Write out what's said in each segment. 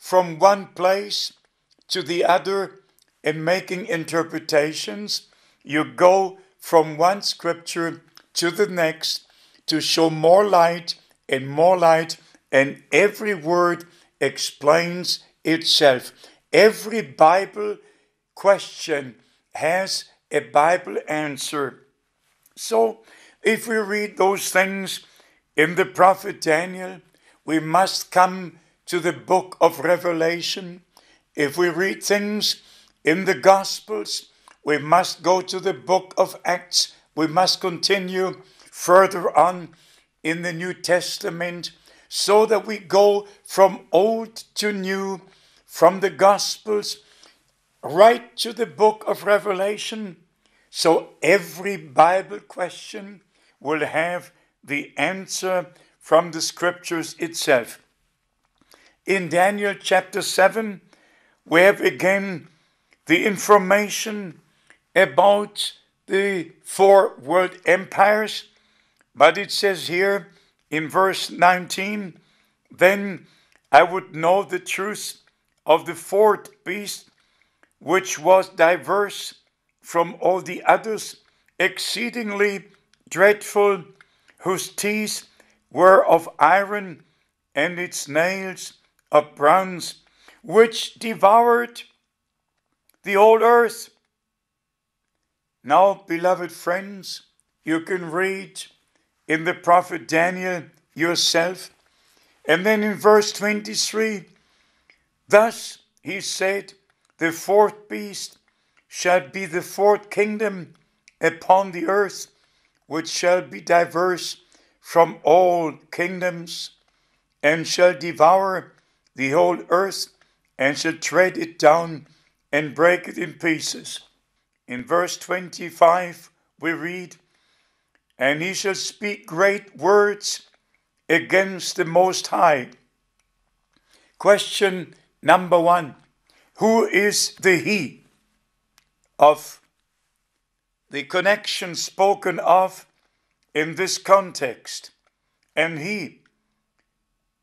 from one place to the other and making interpretations. You go from one scripture to the next to show more light and more light, and every word explains itself. Every Bible question has a Bible answer. So, if we read those things in the prophet Daniel, we must come to the book of Revelation. If we read things in the Gospels, we must go to the book of Acts. We must continue further on in the New Testament so that we go from old to new, from the Gospels right to the book of Revelation. So every Bible question will have the answer from the scriptures itself. In Daniel chapter 7, we have again the information about the four world empires, but it says here in verse 19, then I would know the truth of the fourth beast, which was diverse from all the others, exceedingly dreadful, whose teeth were of iron and its nails of bronze, which devoured the old earth. Now, beloved friends, you can read in the prophet Daniel yourself. And then in verse 23, thus he said, The fourth beast shall be the fourth kingdom upon the earth, which shall be diverse from all kingdoms, and shall devour the whole earth, and shall tread it down and break it in pieces. In verse 25, we read, And he shall speak great words against the Most High. Question number one Who is the He of the connection spoken of in this context? And he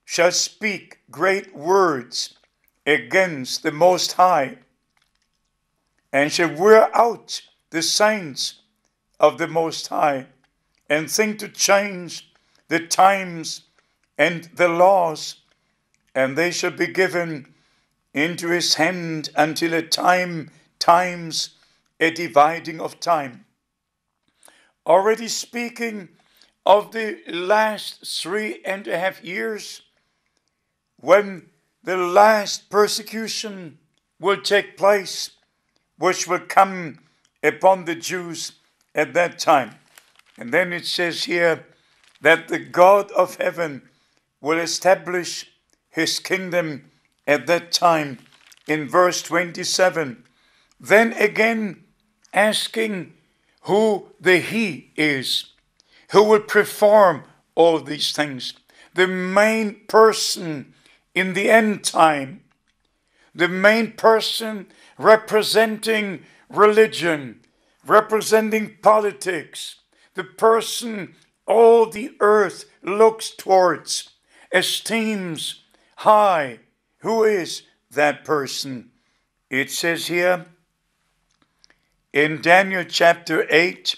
shall speak great words against the Most High and shall wear out the saints of the Most High and think to change the times and the laws, and they shall be given into his hand until a time, times, a dividing of time. Already speaking of the last three and a half years, when the last persecution will take place, which will come upon the Jews at that time. And then it says here that the God of heaven will establish his kingdom at that time in verse 27. Then again, asking who the He is, who will perform all these things. The main person in the end time, the main person representing religion, representing politics, the person all the earth looks towards, esteems high. Who is that person? It says here in Daniel chapter 8,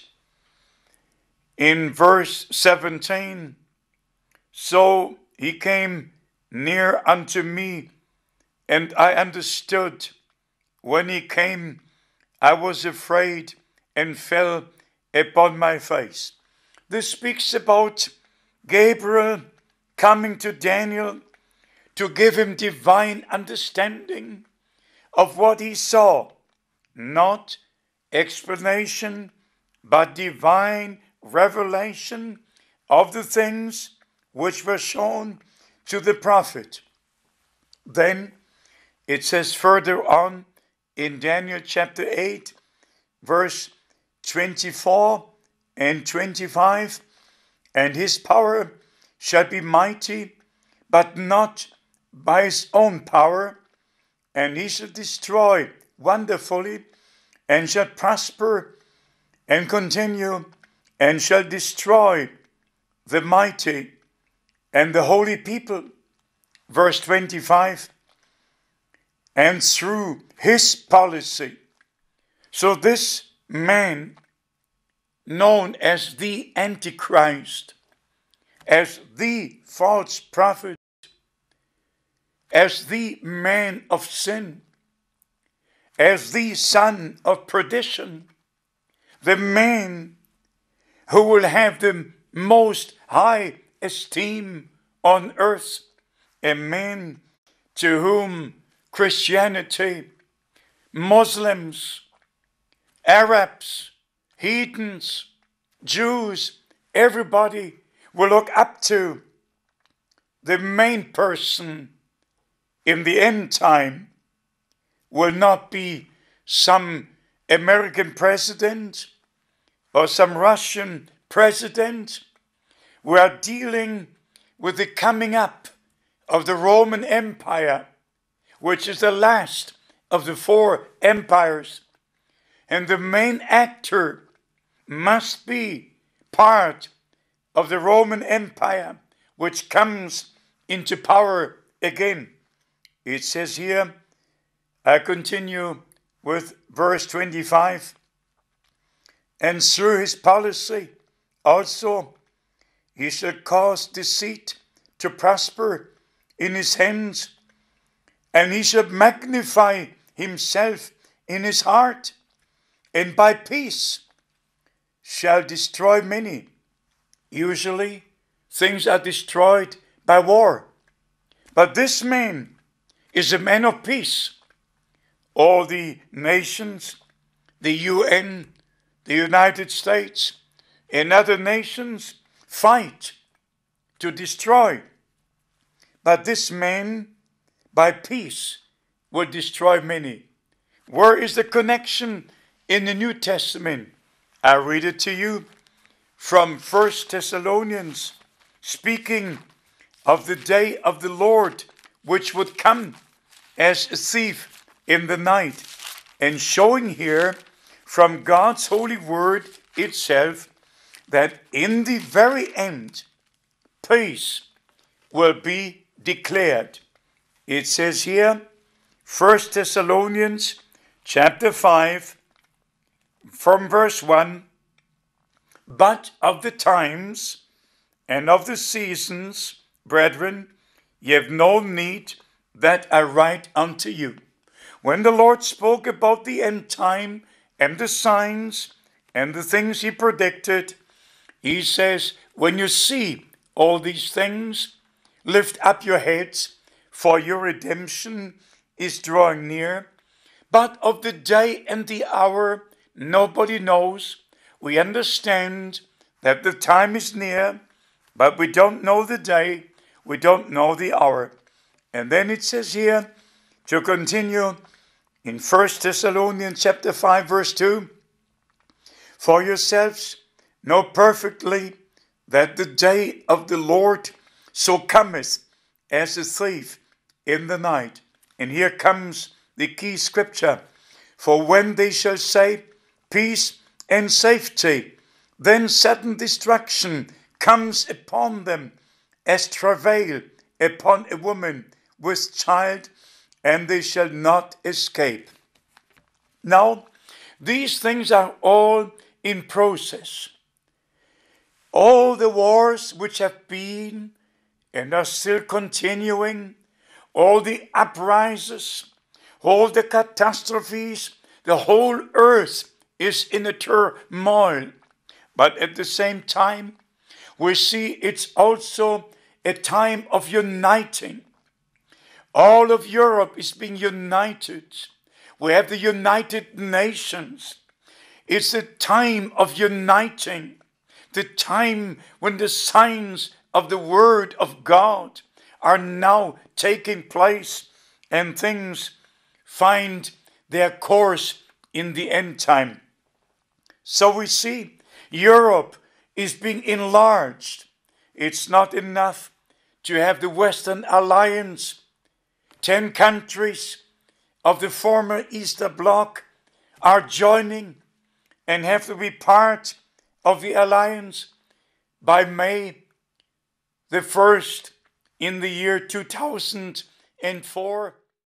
in verse 17, so he came near unto me, and I understood when he came, I was afraid and fell upon my face. This speaks about Gabriel coming to Daniel to give him divine understanding of what he saw, not explanation, but divine revelation of the things which were shown to the prophet. Then it says further on in Daniel chapter 8, verse 24 and 25 and his power shall be mighty, but not by his own power, and he shall destroy wonderfully, and shall prosper and continue, and shall destroy the mighty and the holy people. Verse 25 and through his policy. So this man, known as the Antichrist, as the false prophet, as the man of sin, as the son of perdition, the man who will have the most high esteem on earth, a man to whom Christianity, Muslims, Arabs, heathens, Jews, everybody will look up to the main person in the end time will not be some American president or some Russian president. We are dealing with the coming up of the Roman Empire, which is the last of the four empires. And the main actor must be part of the Roman Empire, which comes into power again. It says here, I continue with verse 25. And through his policy also he shall cause deceit to prosper in his hands, and he shall magnify himself in his heart, and by peace shall destroy many. Usually, things are destroyed by war. But this man is a man of peace. All the nations, the UN, the United States, and other nations fight to destroy. But this man, by peace, will destroy many. Where is the connection in the New Testament? I read it to you from First Thessalonians, speaking of the day of the Lord, which would come as a thief in the night, and showing here from God's holy word itself that in the very end, peace will be declared. It says here, 1 Thessalonians chapter 5, from verse 1 But of the times and of the seasons, brethren, ye have no need that I write unto you. When the Lord spoke about the end time and the signs and the things he predicted, he says, When you see all these things, lift up your heads, for your redemption is drawing near. But of the day and the hour, nobody knows. We understand that the time is near, but we don't know the day, we don't know the hour. And then it says here to continue in 1 Thessalonians chapter 5 verse 2 For yourselves know perfectly that the day of the Lord so cometh as a thief in the night. And here comes the key scripture. For when they shall say peace and safety, then sudden destruction comes upon them as travail upon a woman with child, and they shall not escape. Now, these things are all in process. All the wars which have been and are still continuing, all the uprises, all the catastrophes, the whole earth is in a turmoil. But at the same time, we see it's also a time of uniting. All of Europe is being united. We have the United Nations. It's a time of uniting, the time when the signs of the Word of God are now taking place and things find their course in the end time. So we see Europe is being enlarged. It's not enough to have the Western Alliance 10 countries of the former Eastern Bloc are joining and have to be part of the alliance by May the 1st in the year 2004.